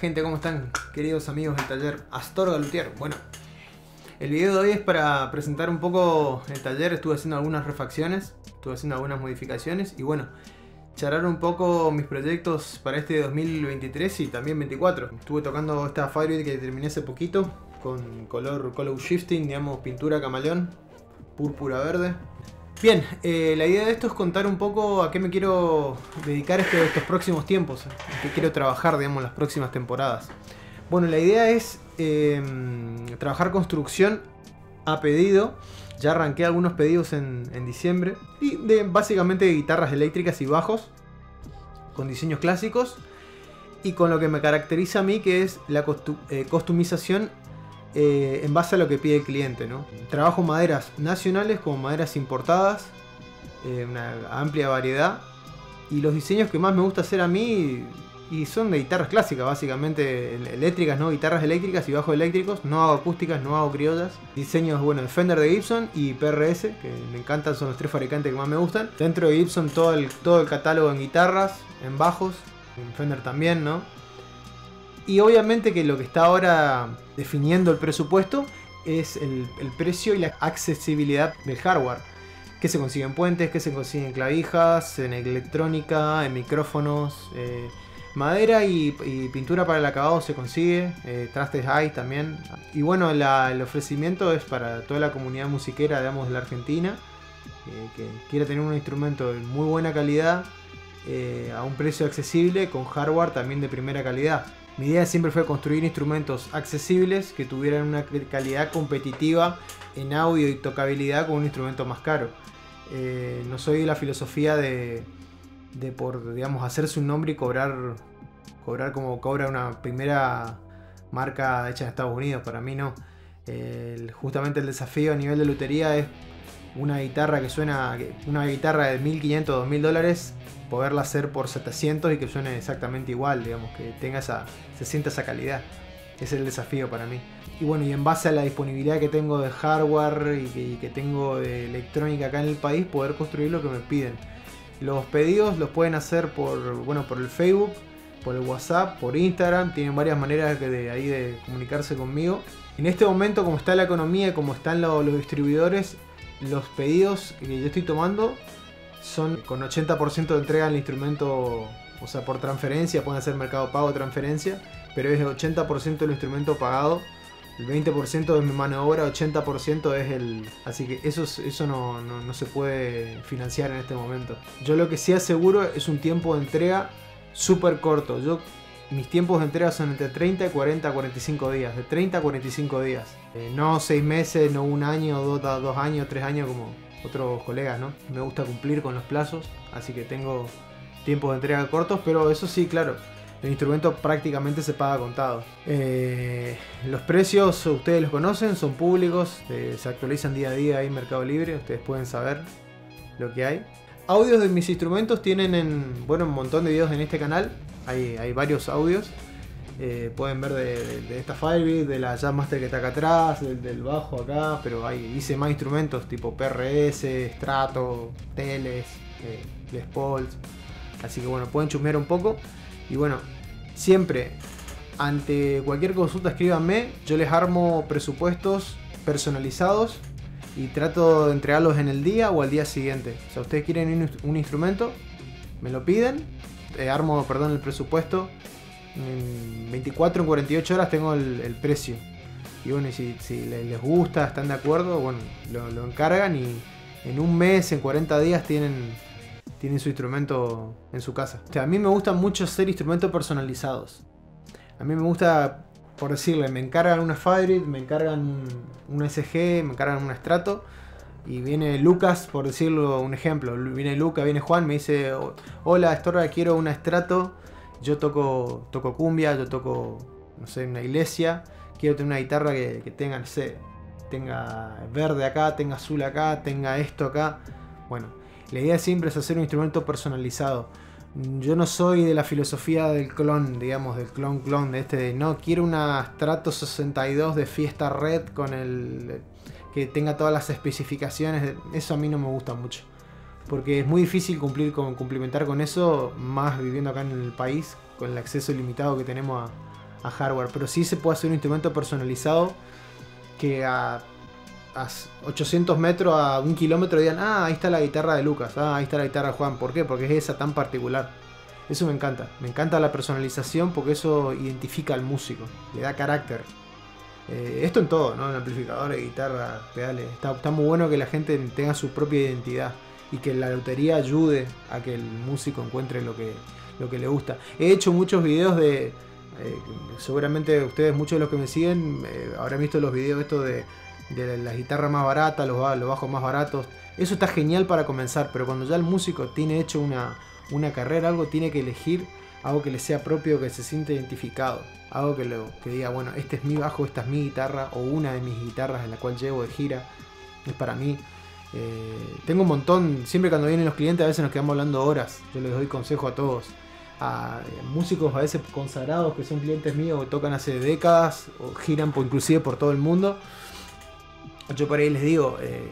gente? ¿Cómo están? Queridos amigos del taller Astorga Luthier. Bueno, el video de hoy es para presentar un poco el taller. Estuve haciendo algunas refacciones, estuve haciendo algunas modificaciones y bueno, charlar un poco mis proyectos para este 2023 y también 24. Estuve tocando esta Firebird que terminé hace poquito con color color shifting, digamos pintura camaleón, púrpura verde. Bien, eh, la idea de esto es contar un poco a qué me quiero dedicar este, estos próximos tiempos, a qué quiero trabajar, digamos, las próximas temporadas. Bueno, la idea es em, trabajar construcción a pedido. Ya arranqué algunos pedidos en, diciembre. Y de básicamente guitarras eléctricas y bajos. Con diseños clásicos. Y con lo que me caracteriza a mí que es la eh, customización eh, en base a lo que pide el cliente. ¿no? Trabajo maderas nacionales como maderas importadas, eh, una amplia variedad. Y los diseños que más me gusta hacer a mí y son de guitarras clásicas, básicamente eléctricas, ¿no? Guitarras eléctricas y bajos eléctricos, no hago acústicas, no hago criollas. Diseños, bueno, de Fender de Gibson y PRS, que me encantan, son los tres fabricantes que más me gustan. Dentro de Gibson todo el, todo el catálogo en guitarras, en bajos, en Fender también, ¿no? Y obviamente que lo que está ahora definiendo el presupuesto es el, precio y la accesibilidad del hardware. Que se consigue en puentes, que se consigue en clavijas, en electrónica, en micrófonos, eh, madera y, pintura para el acabado se consigue, eh, trastes hay también. Y bueno, el ofrecimiento es para toda la comunidad musiquera, digamos, de la Argentina, eh, que quiera tener un instrumento de muy buena calidad, a un precio accesible, con hardware también de primera calidad. Mi idea siempre fue construir instrumentos accesibles que tuvieran una calidad competitiva en audio y tocabilidad con un instrumento más caro. Eh, no soy de la filosofía de, por digamos hacerse un nombre y cobrar cobrar como cobra una primera marca hecha en Estados Unidos. Para mí no. justamente el desafío a nivel de lutería es una guitarra que suena, una guitarra de 1500, 2000 dólares poderla hacer por 700 y que suene exactamente igual, digamos, que tenga esa, se sienta esa calidad. Ese es el desafío para mí. Y bueno, y en base a la disponibilidad que tengo de hardware y que, tengo de electrónica acá en el país, poder construir lo que me piden. Los pedidos los pueden hacer por, bueno, por el Facebook, por el WhatsApp, por Instagram, tienen varias maneras de, ahí de comunicarse conmigo. En este momento, como está la economía, como están los distribuidores, los pedidos que yo estoy tomando son con 80% de entrega el instrumento, o sea, por transferencia, pueden hacer mercado pago transferencia, pero es el 80% del instrumento pagado, el 20% es mi mano de obra, 80% es el... Así que eso, eso no, no, se puede financiar en este momento. Yo lo que sí aseguro es un tiempo de entrega súper corto. Yo mis tiempos de entrega son entre 30, 40, 45 días. De 30 a 45 días. Eh, no 6 meses, no un año, 2 dos, años, 3 años como otros colegas, ¿no? Me gusta cumplir con los plazos, así que tengo tiempos de entrega cortos, pero eso sí, claro, el instrumento prácticamente se paga contado. Eh, los precios ustedes los conocen, son públicos, eh, se actualizan día a día ahí en Mercado Libre, ustedes pueden saber lo que hay. Audios de mis instrumentos tienen en, bueno, un montón de videos en este canal, hay, varios audios. Eh, pueden ver de, esta Firebird, de la Master que está acá atrás, del, bajo acá, pero hay, hice más instrumentos tipo PRS, Strato, Teles, eh, Les Pauls. Así que bueno, pueden chusmear un poco. Y bueno, siempre ante cualquier consulta escríbanme, yo les armo presupuestos personalizados y trato de entregarlos en el día o al día siguiente. O sea, ustedes quieren un, instrumento, me lo piden, eh, armo perdón, el presupuesto en 24 o 48 horas tengo el, precio. Y bueno, si, les gusta, están de acuerdo, bueno, lo, encargan y en un mes, en 40 días tienen, tienen su instrumento en su casa. a mí me gusta mucho hacer instrumentos personalizados. A mí me gusta, por decirle, me encargan una Firebird, me encargan un SG, me encargan un estrato. Y viene Lucas, por decirlo un ejemplo. Viene Lucas, viene Juan, me dice, hola, Estorra, quiero un estrato yo toco, toco cumbia, yo toco, no sé, una iglesia, quiero tener una guitarra que, tenga, no sé, tenga verde acá, tenga azul acá, tenga esto acá. Bueno, la idea siempre es hacer un instrumento personalizado. Yo no soy de la filosofía del clon, digamos, del clon clon, de este de no, quiero una Strato 62 de fiesta red con el que tenga todas las especificaciones, eso a mí no me gusta mucho porque es muy difícil cumplir con, cumplimentar con eso, más viviendo acá en el país, con el acceso ilimitado que tenemos a hardware, pero sí se puede hacer un instrumento personalizado que a, a 800 metros, a un kilómetro digan, ah, ahí está la guitarra de Lucas, ah, ahí está la guitarra de Juan. ¿Por qué? Porque es esa tan particular. Eso me encanta. Me encanta la personalización porque eso identifica al músico, le da carácter. Eh, esto en todo, ¿no? En amplificadores, guitarra, pedales. Está, muy bueno que la gente tenga su propia identidad y que la lotería ayude a que el músico encuentre lo que, lo que le gusta. He hecho muchos videos de. eh, seguramente ustedes, muchos de los que me siguen, eh, habrán visto los videos estos de, de las guitarras más baratas, los, los bajos más baratos. Eso está genial para comenzar, pero cuando ya el músico tiene hecho una, una carrera, algo tiene que elegir algo que le sea propio, que se sienta identificado. Algo que, lo, que diga, bueno, este es mi bajo, esta es mi guitarra, o una de mis guitarras en la cual llevo de gira, es para mí. Eh, tengo un montón, siempre cuando vienen los clientes a veces nos quedamos hablando horas, yo les doy consejo a todos. A eh, músicos a veces consagrados que son clientes míos que tocan hace décadas o giran por, inclusive por todo el mundo. Yo por ahí les digo, eh,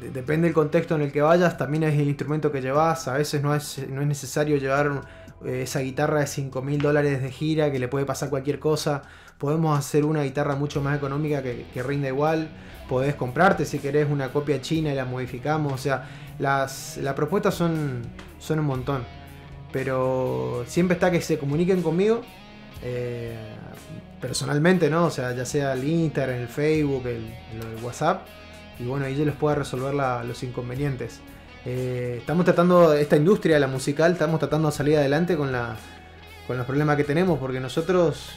de- depende del contexto en el que vayas, también es el instrumento que llevas. A veces no es, no es necesario llevar esa guitarra de 5 mil dólares de gira que le puede pasar cualquier cosa. Podemos hacer una guitarra mucho más económica que, rinda igual. Podés comprarte si querés una copia china y la modificamos. O sea, las, las propuestas son, son un montón. Pero siempre está que se comuniquen conmigo. eh, personalmente, ¿no? O sea, ya sea el Instagram, el Facebook, el, WhatsApp. Y bueno, ahí yo les pueda resolver los inconvenientes. Eh, estamos tratando, esta industria, la musical, estamos tratando de salir adelante con, los problemas que tenemos, porque nosotros,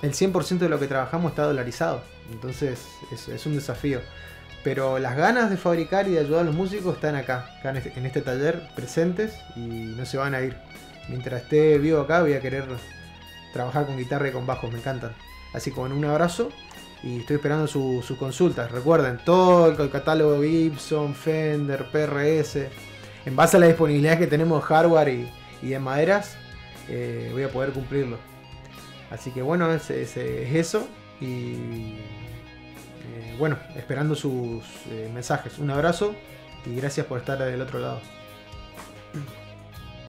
el 100% de lo que trabajamos está dolarizado. Entonces es, un desafío. Pero las ganas de fabricar y de ayudar a los músicos están acá, este, en este taller, presentes y no se van a ir. Mientras esté vivo acá voy a querer trabajar con guitarra y con bajos, me encantan. Así como en un abrazo y estoy esperando su- sus consultas. Recuerden, todo el catálogo Gibson, Fender, PRS, en base a la disponibilidad que tenemos de hardware y, de maderas, eh, voy a poder cumplirlo. Así que bueno, es, es- es eso y eh, bueno, esperando sus eh, mensajes. Un abrazo y gracias por estar del otro lado.